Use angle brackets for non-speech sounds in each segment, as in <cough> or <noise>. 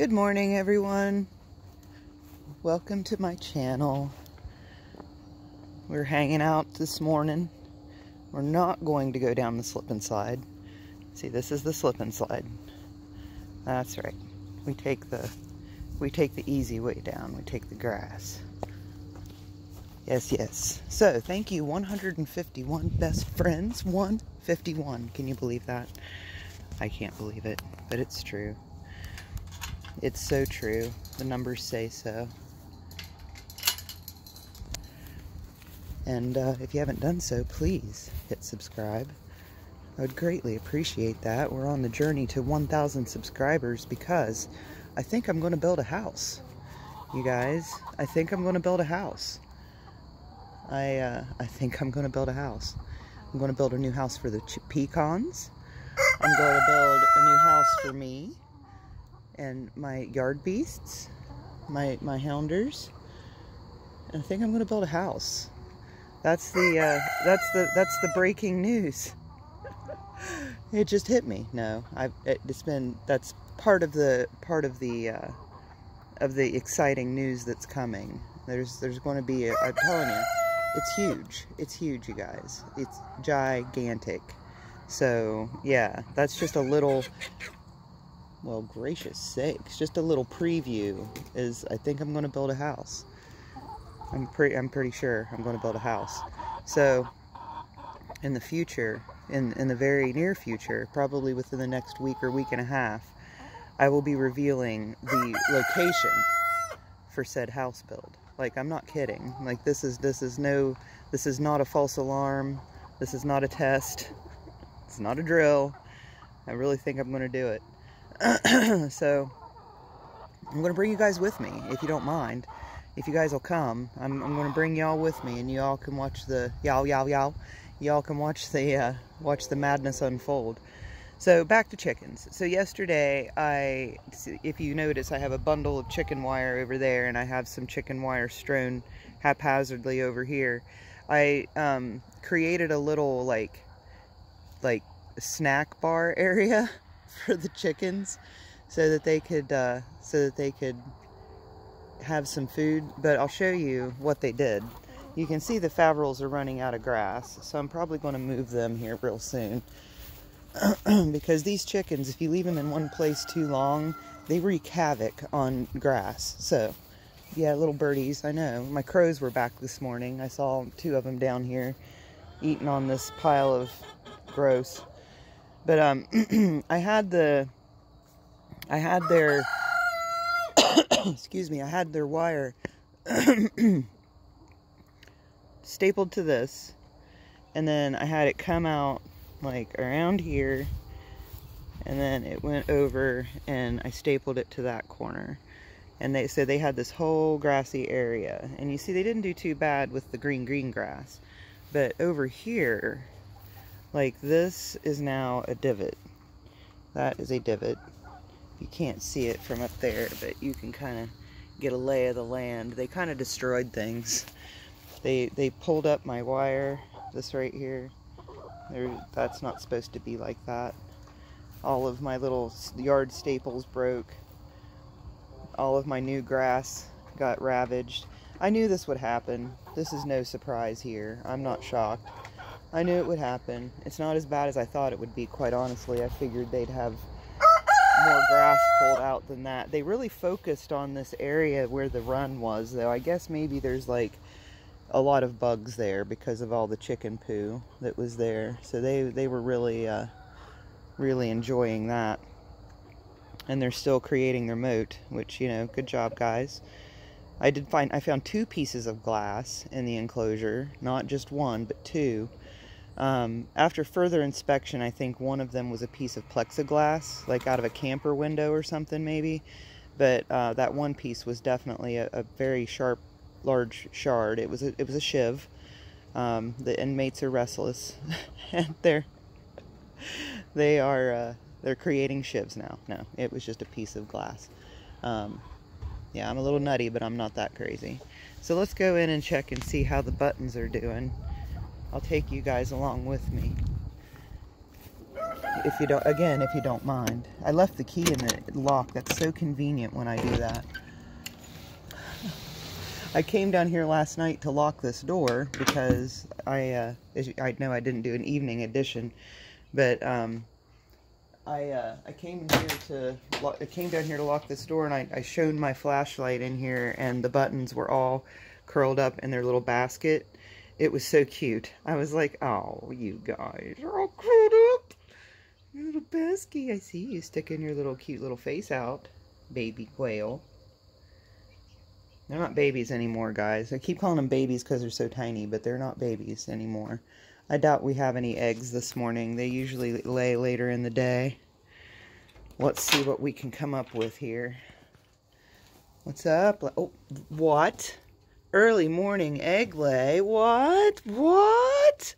Good morning, everyone. Welcome to my channel. We're hanging out this morning. We're not going to go down the slip and slide. See, this is the slip and slide. That's right. We take the we take the easy way down. We take the grass. Yes, yes. So, thank you 151 best friends. 151. Can you believe that? I can't believe it, but it's true. It's so true. The numbers say so. And uh, if you haven't done so, please hit subscribe. I would greatly appreciate that. We're on the journey to 1,000 subscribers because I think I'm going to build a house. You guys, I think I'm going to build a house. I, uh, I think I'm going to build a house. I'm going to build a new house for the pecans. I'm going to build a new house for me and my yard beasts, my, my hounders. And I think I'm going to build a house. That's the, uh, that's the, that's the breaking news. <laughs> it just hit me. No, I've, it's been, that's part of the, part of the, uh, of the exciting news that's coming. There's, there's going to be, a, I'm telling you, it's huge. It's huge, you guys. It's gigantic. So, yeah, that's just a little, well, gracious sakes, just a little preview is I think I'm going to build a house. I'm pretty, I'm pretty sure I'm going to build a house. So, in the future, in, in the very near future, probably within the next week or week and a half, I will be revealing the location for said house build. Like, I'm not kidding. Like, this is, this is no, this is not a false alarm. This is not a test. It's not a drill. I really think I'm going to do it. <clears throat> so I'm going to bring you guys with me, if you don't mind. If you guys will come, I'm, I'm going to bring y'all with me, and y'all can watch the y'all y'all y'all. Y'all can watch the uh, watch the madness unfold. So back to chickens. So yesterday, I, if you notice, I have a bundle of chicken wire over there, and I have some chicken wire strewn haphazardly over here. I um, created a little like like snack bar <laughs> area <laughs> for the chickens so that they could uh, so that they could have some food but I'll show you what they did. You can see the Faverolles are running out of grass so I'm probably going to move them here real soon. <clears throat> Because these chickens if you leave them in one place too long they wreak havoc on grass. So yeah little birdies I know. My crows were back this morning. I saw two of them down here eating on this pile of gross but um, <clears throat> I had the, I had their, <coughs> excuse me, I had their wire <coughs> stapled to this, and then I had it come out like around here, and then it went over, and I stapled it to that corner. And they so they had this whole grassy area, and you see they didn't do too bad with the green green grass, but over here like this is now a divot. That is a divot. You can't see it from up there, but you can kind of get a lay of the land. They kind of destroyed things. They they pulled up my wire, this right here. There, that's not supposed to be like that. All of my little yard staples broke. All of my new grass got ravaged. I knew this would happen. This is no surprise here. I'm not shocked. I knew it would happen. It's not as bad as I thought it would be, quite honestly. I figured they'd have more grass pulled out than that. They really focused on this area where the run was, though. I guess maybe there's like a lot of bugs there because of all the chicken poo that was there. So they, they were really, uh, really enjoying that. And they're still creating their moat, which, you know, good job, guys. I did find, I found two pieces of glass in the enclosure, not just one, but two. Um, after further inspection, I think one of them was a piece of plexiglass, like out of a camper window or something maybe. But uh, that one piece was definitely a, a, very sharp, large shard. It was a, it was a shiv. Um, the inmates are restless, <laughs> and they're they are uh, they're creating shivs now. No, it was just a piece of glass. Um, yeah, I'm a little nutty, but I'm not that crazy. So let's go in and check and see how the buttons are doing. I'll take you guys along with me. If you don't, again, if you don't mind. I left the key in the lock. That's so convenient when I do that. I came down here last night to lock this door because I, uh, I know I didn't do an evening edition, but, um, I, uh, I came here to, I came down here to lock this door and I, I shone my flashlight in here and the buttons were all curled up in their little basket. It was so cute. I was like, oh, you guys are all curled up. Little basket. I see you sticking your little cute little face out, baby quail. They're not babies anymore, guys. I keep calling them babies because they're so tiny, but they're not babies anymore. I doubt we have any eggs this morning. They usually lay later in the day. Let's see what we can come up with here. What's up? Oh, what? Early morning egg lay? What? What?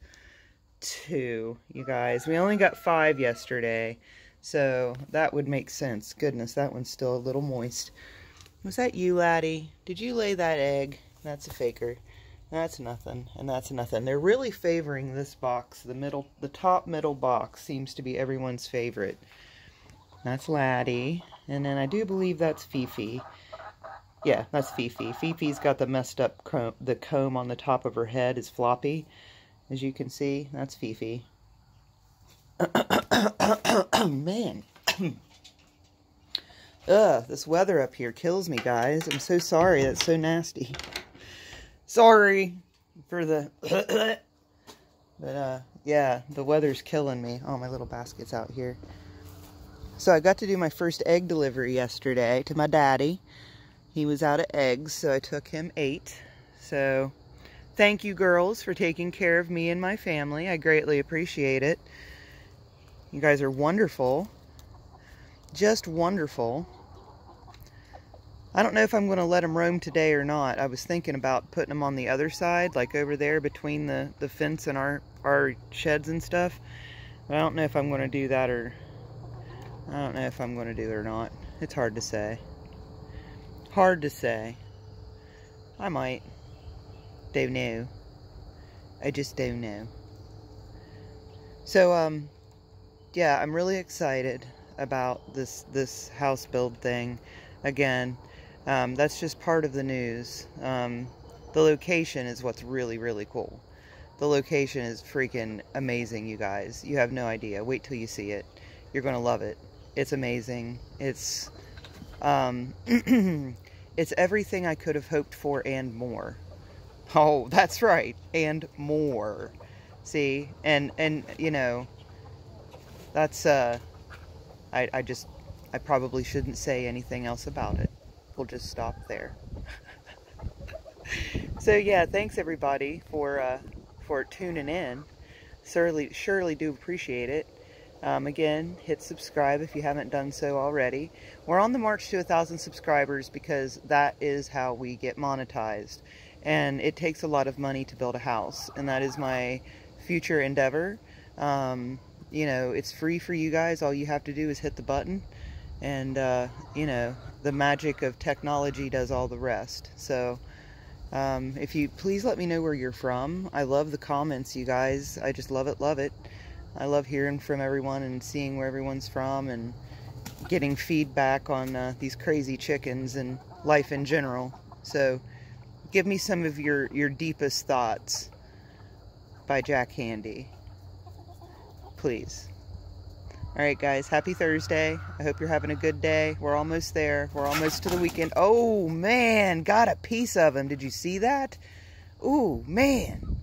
Two, you guys. We only got five yesterday, so that would make sense. Goodness, that one's still a little moist. Was that you, laddie? Did you lay that egg? That's a faker. That's nothing, and that's nothing. They're really favoring this box. The middle, the top middle box seems to be everyone's favorite. That's Laddie, and then I do believe that's Fifi. Yeah, that's Fifi. Fifi's got the messed up comb, the comb on the top of her head is floppy. As you can see, that's Fifi. <coughs> Man. <coughs> Ugh, this weather up here kills me, guys. I'm so sorry. That's so nasty. Sorry for the... <coughs> but, uh, yeah, the weather's killing me. Oh, my little basket's out here. So I got to do my first egg delivery yesterday to my daddy. He was out of eggs, so I took him eight. So thank you, girls, for taking care of me and my family. I greatly appreciate it. You guys are wonderful just wonderful. I don't know if I'm going to let them roam today or not. I was thinking about putting them on the other side, like over there between the, the fence and our, our sheds and stuff. But I don't know if I'm going to do that or... I don't know if I'm going to do it or not. It's hard to say. Hard to say. I might. Don't know. I just don't know. So, um, yeah, I'm really excited about this this house build thing. Again, um, that's just part of the news. Um, the location is what's really really cool. The location is freaking amazing, you guys. You have no idea. Wait till you see it. You're gonna love it. It's amazing. It's um, <clears throat> it's everything I could have hoped for and more. Oh, <laughs> that's right, and more. See, and and you know, that's uh I, I just, I probably shouldn't say anything else about it. We'll just stop there. <laughs> so yeah, thanks everybody for, uh, for tuning in. Surely, surely do appreciate it. Um, again, hit subscribe if you haven't done so already. We're on the march to a thousand subscribers because that is how we get monetized. And it takes a lot of money to build a house. And that is my future endeavor. Um, you know, it's free for you guys. All you have to do is hit the button. And, uh, you know, the magic of technology does all the rest. So, um, if you please let me know where you're from. I love the comments, you guys. I just love it, love it. I love hearing from everyone and seeing where everyone's from and getting feedback on uh, these crazy chickens and life in general. So, give me some of your, your deepest thoughts by Jack Handey, please. Alright guys, happy Thursday. I hope you're having a good day. We're almost there. We're almost to the weekend. Oh man, got a piece of him. Did you see that? Ooh, man.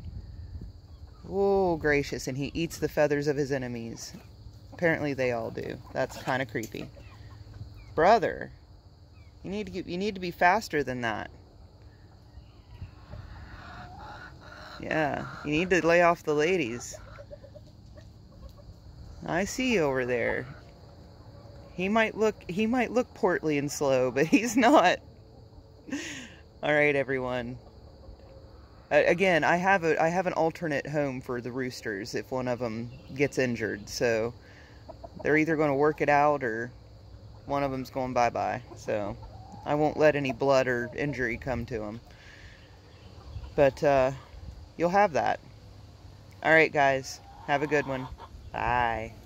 Oh, gracious. And he eats the feathers of his enemies. Apparently they all do. That's kind of creepy. Brother, you need to you need to be faster than that. Yeah, you need to lay off the ladies. I see you over there. He might look he might look portly and slow, but <laughs> he's not. All right, everyone. Again, I have a I have an alternate home for the roosters if one of them gets injured. So they're either going to work it out or one of them's going bye-bye. So I won't let any blood or injury come to them. But uh, you'll have that. All right, guys. Have a good one. Bye.